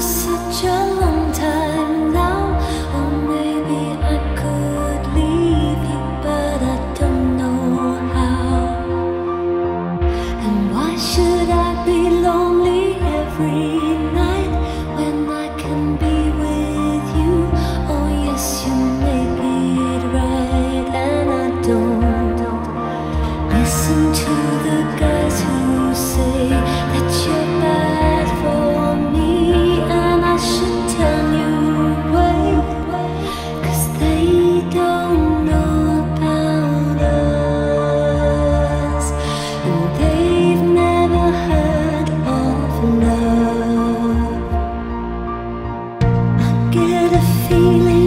such the feeling